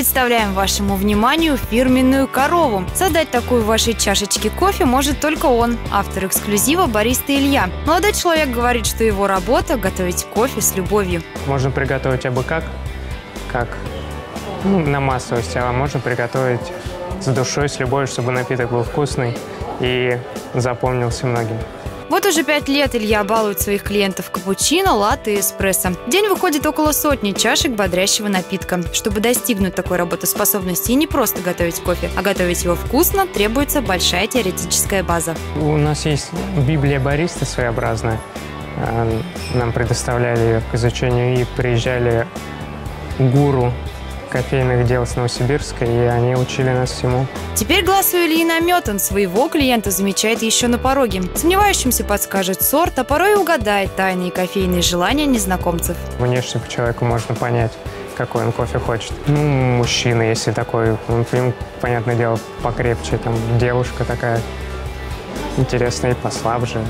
Представляем вашему вниманию фирменную корову. Создать такую в вашей чашечке кофе может только он, автор эксклюзива Бориста Илья. Молодой человек говорит, что его работа – готовить кофе с любовью. Можно приготовить абы как, как ну, на массовости, а можно приготовить с душой, с любовью, чтобы напиток был вкусный и запомнился многим. Вот уже пять лет Илья балует своих клиентов капучино, латте и эспрессо. День выходит около сотни чашек бодрящего напитка. Чтобы достигнуть такой работоспособности и не просто готовить кофе, а готовить его вкусно, требуется большая теоретическая база. У нас есть Библия бариста своеобразная. А, нам предоставляли ее к изучению и приезжали гуру кофейных дел с Новосибирска, и они учили нас всему. Теперь глаз у Ильи наметан. Своего клиента замечает еще на пороге. Сомневающимся подскажет сорт, а порой угадает тайные кофейные желания незнакомцев. Внешне по человеку можно понять, какой он кофе хочет. Ну, мужчина, если такой, он, понятное дело, покрепче, там, девушка такая интересная и послабже.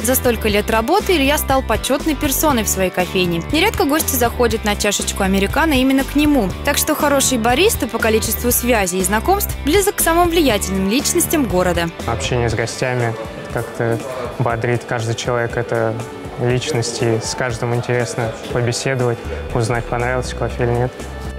За столько лет работы Илья стал почетной персоной в своей кофейне. Нередко гости заходят на чашечку американо именно к нему. Так что хороший бариста по количеству связей и знакомств близок к самым влиятельным личностям города. Общение с гостями как-то бодрит каждый человек. Это личности, с каждым интересно побеседовать, узнать, понравился кофе или нет.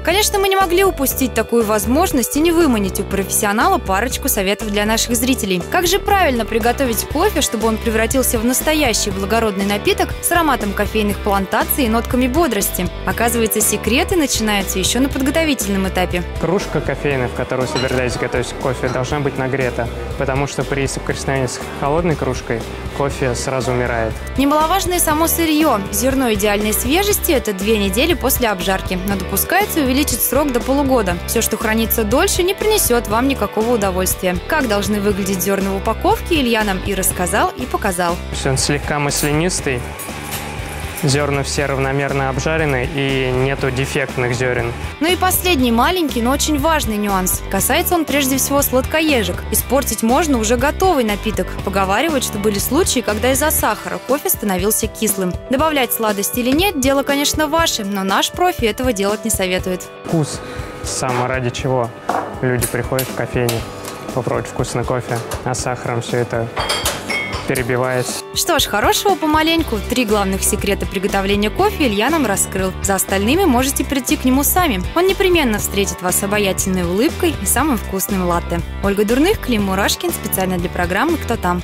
Конечно, мы не могли упустить такую возможность и не выманить у профессионала парочку советов для наших зрителей. Как же правильно приготовить кофе, чтобы он превратился в настоящий благородный напиток с ароматом кофейных плантаций и нотками бодрости? Оказывается, секреты начинаются еще на подготовительном этапе. Кружка кофейная, в которую собираетесь готовить кофе, должна быть нагрета, потому что при соприкосновении с холодной кружкой кофе сразу умирает. Немаловажно и само сырье. Зерно идеальной свежести – это две недели после обжарки, но допускается увеличение увеличить срок до полугода. Все, что хранится дольше, не принесет вам никакого удовольствия. Как должны выглядеть зерна в упаковке, Илья нам и рассказал, и показал. Он слегка маслянистый, Зерна все равномерно обжарены и нету дефектных зерен. Ну и последний маленький, но очень важный нюанс. Касается он прежде всего сладкоежек. Испортить можно уже готовый напиток. Поговаривают, что были случаи, когда из-за сахара кофе становился кислым. Добавлять сладость или нет, дело, конечно, ваше, но наш профи этого делать не советует. Вкус само ради чего люди приходят в кофейню попробовать вкусный кофе, а сахаром все это перебивается. Что ж, хорошего помаленьку. Три главных секрета приготовления кофе Илья нам раскрыл. За остальными можете прийти к нему сами. Он непременно встретит вас обаятельной улыбкой и самым вкусным латте. Ольга Дурных, Клим Мурашкин. Специально для программы «Кто там?».